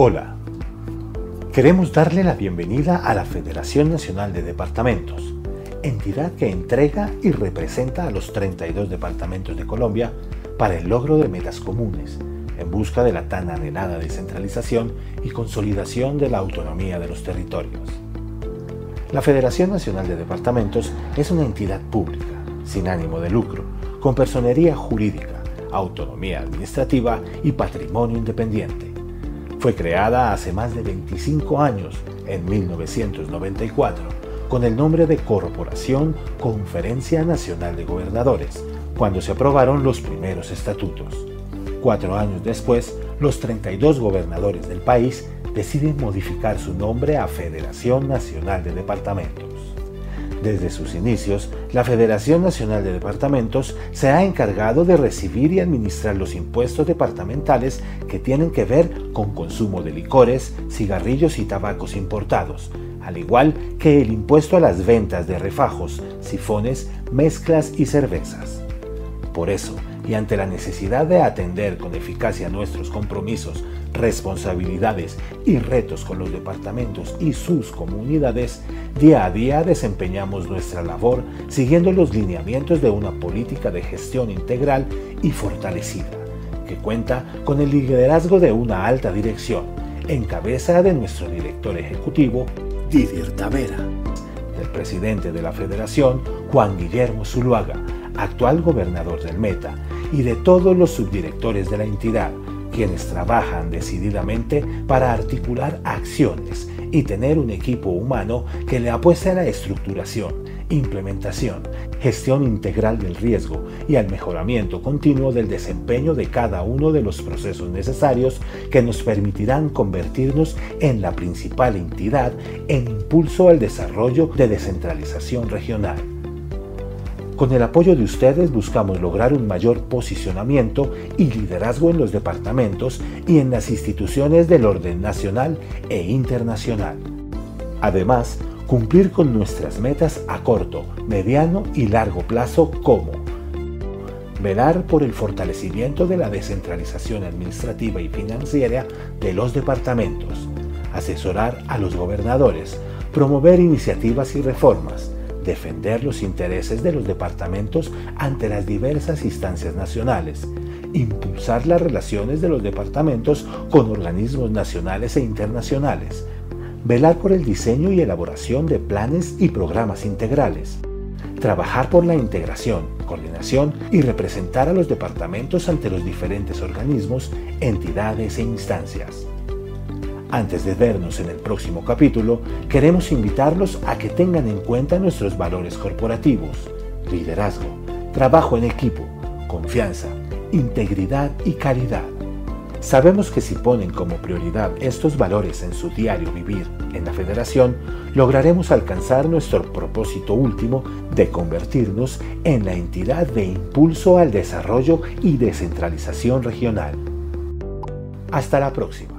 Hola, queremos darle la bienvenida a la Federación Nacional de Departamentos, entidad que entrega y representa a los 32 departamentos de Colombia para el logro de metas comunes, en busca de la tan anhelada descentralización y consolidación de la autonomía de los territorios. La Federación Nacional de Departamentos es una entidad pública, sin ánimo de lucro, con personería jurídica, autonomía administrativa y patrimonio independiente. Fue creada hace más de 25 años, en 1994, con el nombre de Corporación Conferencia Nacional de Gobernadores, cuando se aprobaron los primeros estatutos. Cuatro años después, los 32 gobernadores del país deciden modificar su nombre a Federación Nacional de Departamentos. Desde sus inicios, la Federación Nacional de Departamentos se ha encargado de recibir y administrar los impuestos departamentales que tienen que ver con consumo de licores, cigarrillos y tabacos importados, al igual que el impuesto a las ventas de refajos, sifones, mezclas y cervezas. Por eso, y ante la necesidad de atender con eficacia nuestros compromisos, responsabilidades y retos con los departamentos y sus comunidades, día a día desempeñamos nuestra labor siguiendo los lineamientos de una política de gestión integral y fortalecida, que cuenta con el liderazgo de una alta dirección, en cabeza de nuestro director ejecutivo, Didier Tavera, del presidente de la Federación, Juan Guillermo Zuluaga, actual gobernador del Meta, y de todos los subdirectores de la entidad, quienes trabajan decididamente para articular acciones y tener un equipo humano que le apueste a la estructuración, implementación, gestión integral del riesgo y al mejoramiento continuo del desempeño de cada uno de los procesos necesarios que nos permitirán convertirnos en la principal entidad en impulso al desarrollo de descentralización regional. Con el apoyo de ustedes buscamos lograr un mayor posicionamiento y liderazgo en los departamentos y en las instituciones del orden nacional e internacional. Además, cumplir con nuestras metas a corto, mediano y largo plazo como velar por el fortalecimiento de la descentralización administrativa y financiera de los departamentos, asesorar a los gobernadores, promover iniciativas y reformas, defender los intereses de los departamentos ante las diversas instancias nacionales, impulsar las relaciones de los departamentos con organismos nacionales e internacionales, velar por el diseño y elaboración de planes y programas integrales, trabajar por la integración, coordinación y representar a los departamentos ante los diferentes organismos, entidades e instancias. Antes de vernos en el próximo capítulo, queremos invitarlos a que tengan en cuenta nuestros valores corporativos, liderazgo, trabajo en equipo, confianza, integridad y calidad. Sabemos que si ponen como prioridad estos valores en su diario vivir en la federación, lograremos alcanzar nuestro propósito último de convertirnos en la entidad de impulso al desarrollo y descentralización regional. Hasta la próxima.